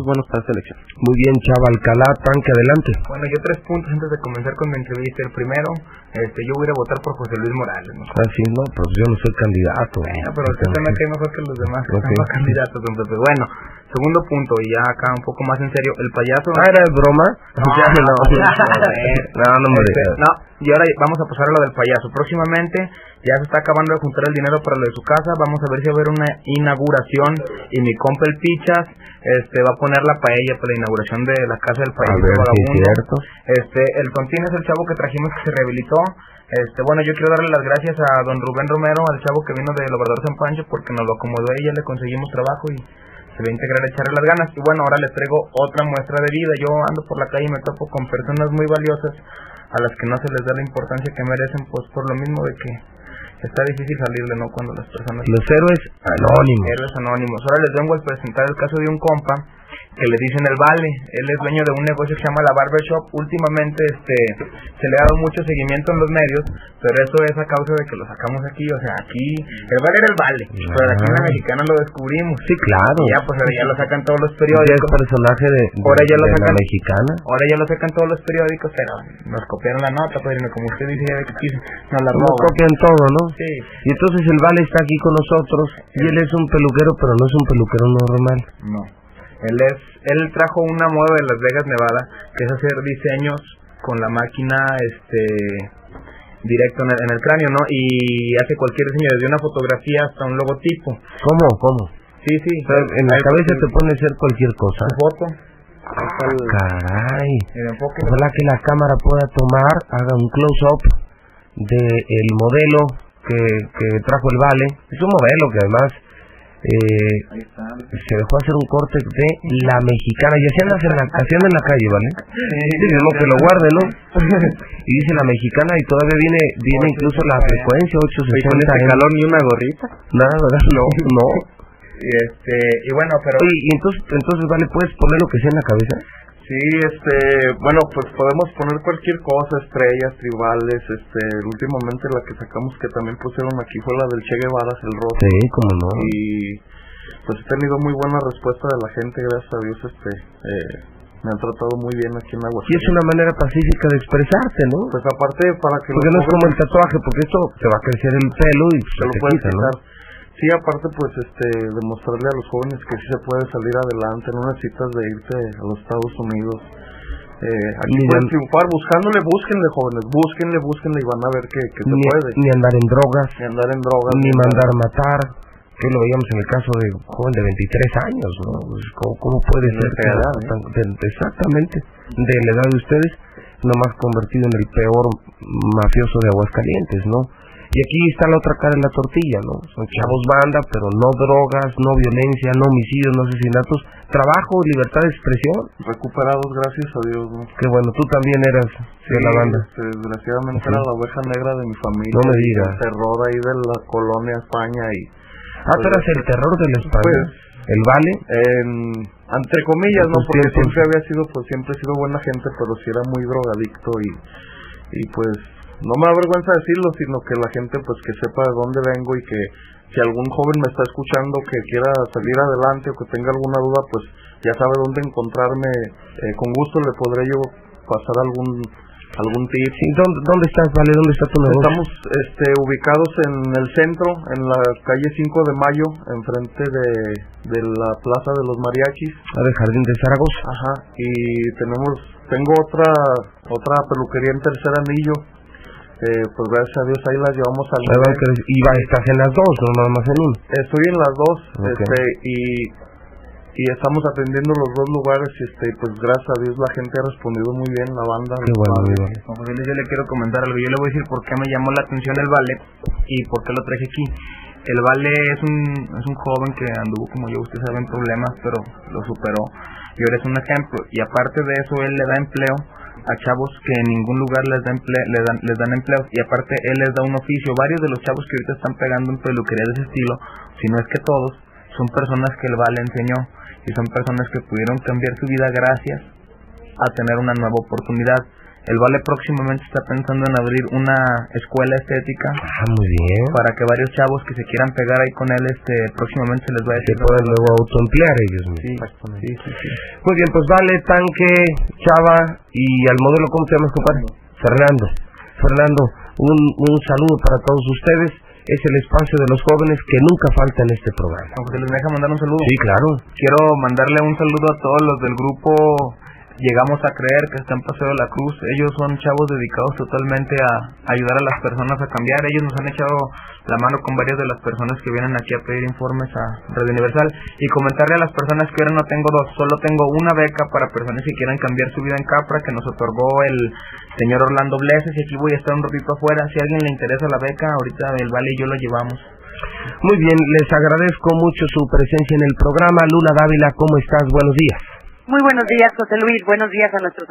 buenos para selección. Muy bien, Chava Alcalá, tanque adelante. Bueno, yo tres puntos antes de comenzar con mi entrevista. El primero, este, yo voy a votar por José Luis Morales. ¿no? Ah, sí, no, pues yo no soy candidato. Bueno, pero usted me cae mejor que los demás que Ok. son candidatos. don Pepe. Bueno, segundo punto, y ya acá un poco más en serio, el payaso... Ah, era de broma. No, no, no, no me Este, no, y ahora vamos a pasar a lo del payaso. Próximamente ya se está acabando de juntar el dinero para lo de su casa. Vamos a ver si va a haber una inauguración. Y mi compa el Pichas este, va a poner la paella para la inauguración de la casa del payaso ver es vagabundo. cierto. Este, el Contín es el chavo que trajimos que se rehabilitó. Este, bueno, yo quiero darle las gracias a don Rubén Romero, al chavo que vino del Obrador San Pancho, porque nos lo acomodó y ya le conseguimos trabajo y se va a integrar a echarle las ganas. Y bueno, ahora les traigo otra muestra de vida. Yo ando por la calle y me topo con personas muy valiosas a las que no se les da la importancia que merecen, pues por lo mismo de que está difícil salirle, ¿no? Cuando las personas... Los héroes anónimos. Héroes anónimos. Ahora les vengo a presentar el caso de un compa que le dicen el Vale. Él es dueño de un negocio que se llama la Barbershop. Últimamente este se le ha dado mucho seguimiento en los medios, pero eso es a causa de que lo sacamos aquí. O sea, aquí el Vale era el Vale, pero aquí en la mexicana lo descubrimos. Sí, claro. Y ya pues ahora ya lo sacan todos los Ya es periódicos. personaje de, de- Ahora ya lo de la mexicana. Ahora ya lo sacan todos los periódicos, pero nos copiaron la nota, padrino, como usted dice, ya que nos la Nos roban. copian todo, ¿no? Sí. Y entonces el Vale está aquí con nosotros y él es un peluquero, pero no es un peluquero normal. No. Él es, él trajo una moda de Las Vegas, Nevada, que es hacer diseños con la máquina, este, directo en el, en el cráneo, ¿no? Y hace cualquier diseño, desde una fotografía hasta un logotipo. ¿Cómo? ¿Cómo? Sí, sí. O sea, en la cabeza te pone ser cualquier cosa. foto. Está el, Caray. el enfoque. Ojalá que la cámara pueda tomar, haga un close-up de el modelo que, que trajo el Vale. Es un modelo que además eh, se dejó hacer un corte de la mexicana. Y hacían las en la, hacían en la calle, ¿vale? Sí, mismo que lo guarde, ¿no? Y dice la mexicana y todavía viene viene incluso la frecuencia 860 en ni una gorrita? nada, ¿verdad? No, no. Y este, y bueno, pero y entonces, entonces, ¿vale? ¿Puedes poner lo que sea en la cabeza? Sí, este, bueno, pues podemos poner cualquier cosa, estrellas, tribales, este, últimamente la que sacamos que también pusieron aquí fue la del Che Guevara, el rojo. Sí, cómo no. Y pues he tenido muy buena respuesta de la gente, gracias a Dios, este, eh, me han tratado muy bien aquí en Y es Aguascalientes. una manera pacífica de expresarte, ¿no? Pues aparte para que Porque no es como el tatuaje, porque esto te va a crecer el pelo y se se lo te pueden quita, ¿no? Sí, aparte pues este, demostrarle a los jóvenes que sí se puede salir adelante, no necesitas de irte a los Estados Unidos. Eh, aquí Ni de- triunfar buscándole, búsquenle jóvenes, búsquenle, búsquenle y van a ver que, que se Ni, puede. ni andar en drogas, Ni andar en drogas. ni ni mandar matar, que lo veíamos en el caso de un joven de 23 años, ¿no? Pues, ¿Cómo, cómo puede De ser edad, ¿eh? tan- de- exactamente, de la edad de ustedes, nomás convertido en el peor mafioso de Aguascalientes, ¿no? Y aquí está la otra cara de la tortilla, ¿no? Son chavos banda, pero no drogas, no violencia, no homicidios, no asesinatos, trabajo, libertad de expresión. Recuperados, gracias a Dios. ¿no? Que bueno, tú también eras de la banda. este, desgraciadamente Ujú. era la oveja negra de mi familia. No me digas. El terror ahí de la colonia España y Ah, tú eras el terror de la España. Pues- el Vale. en, entre comillas, no, porque siempre había sido, pues siempre he sido buena gente, pero sí era muy drogadicto y, y pues no me da vergüenza decirlo, sino que la gente pues que sepa de dónde vengo y que si algún joven me está escuchando que quiera salir adelante o que tenga alguna duda, pues ya sabe dónde encontrarme, eh, con gusto le podré yo pasar algún algún tip. Sí, ¿dónde, ¿Dónde estás, Vale? ¿Dónde está tu negocio? Estamos este, ubicados en el centro, en la calle 5 de Mayo, enfrente de, de la Plaza de los Mariachis. Ah, del Jardín de Zaragoza. Ajá, y tenemos, tengo otra, otra peluquería en tercer anillo. Eh, pues gracias a Dios ahí las llevamos al nivel. va, estás en las dos, no nada más en uno. Estoy en las dos, este, y, y estamos atendiendo los dos lugares, y este, pues gracias a Dios la gente ha respondido muy bien, la banda. Qué bueno. Don José Luis, yo le quiero comentar algo. Yo le voy a decir por qué me llamó la atención el Vale y por qué lo traje aquí. El Vale es un, es un joven que anduvo, como yo, usted sabe, en problemas, pero lo superó. Y ahora es un ejemplo. Y aparte de eso, él le da empleo a chavos que en ningún lugar les, da emple- le dan, les dan empleo. Y aparte, él les da un oficio. Varios de los chavos que ahorita están pegando en peluquería de ese estilo, si no es que todos, son personas que el Vale enseñó. Y son personas que pudieron cambiar su vida gracias a tener una nueva oportunidad. El Vale próximamente está pensando en abrir una escuela estética Ah, muy bien. para que varios chavos que se quieran pegar ahí con él, este, próximamente les vaya a Se decir. pueden luego autoemplear ellos mismos. Sí, Exactamente. sí, sí, sí. Muy bien, pues vale, tanque, chava y al modelo, ¿cómo te llamas, compadre? Fernando. Fernando, un, un saludo para todos ustedes. Es el espacio de los jóvenes que nunca falta en este programa. Aunque les deja mandar un saludo. Sí, claro. Quiero mandarle un saludo a todos los del grupo Llegamos a creer que está en la Cruz. Ellos son chavos dedicados totalmente a ayudar a las personas a cambiar. Ellos nos han echado la mano con varias de las personas que vienen aquí a pedir informes a Radio Universal y comentarle a las personas que ahora no tengo dos, solo tengo una beca para personas que quieran cambiar su vida en Capra que nos otorgó el señor Orlando Bleses y aquí voy a estar un ratito afuera. Si a alguien le interesa la beca, ahorita el Vale y yo lo llevamos. Muy bien, les agradezco mucho su presencia en el programa. Lula Dávila, ¿cómo estás? Buenos días. Muy buenos días, José Luis. Buenos días a nuestros amigos.